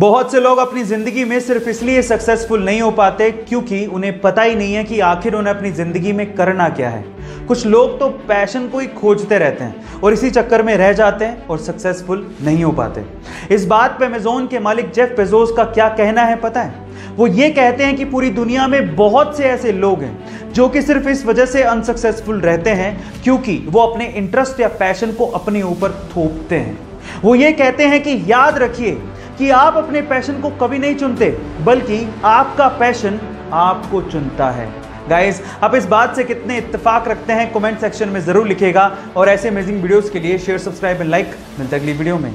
बहुत से लोग अपनी ज़िंदगी में सिर्फ़ इसलिए सक्सेसफुल नहीं हो पाते क्योंकि उन्हें पता ही नहीं है कि आखिर उन्हें अपनी ज़िंदगी में करना क्या है। कुछ लोग तो पैशन को ही खोजते रहते हैं और इसी चक्कर में रह जाते हैं और सक्सेसफुल नहीं हो पाते। इस बात पे अमेजोन के मालिक जेफ बेजोस का क्या कहना है पता है? वो ये कहते हैं कि पूरी दुनिया में बहुत से ऐसे लोग हैं जो कि सिर्फ़ इस वजह से अनसक्सेसफुल रहते हैं क्योंकि वो अपने इंटरेस्ट या पैशन को अपने ऊपर थोपते हैं। वो ये कहते हैं कि याद रखिए कि आप अपने पैशन को कभी नहीं चुनते, बल्कि आपका पैशन आपको चुनता है। गाइस आप इस बात से कितने इत्तेफाक रखते हैं कमेंट सेक्शन में ज़रूर लिखेगा और ऐसे अमेजिंग वीडियोस के लिए शेयर सब्सक्राइब एंड लाइक मिलते अगली वीडियो में।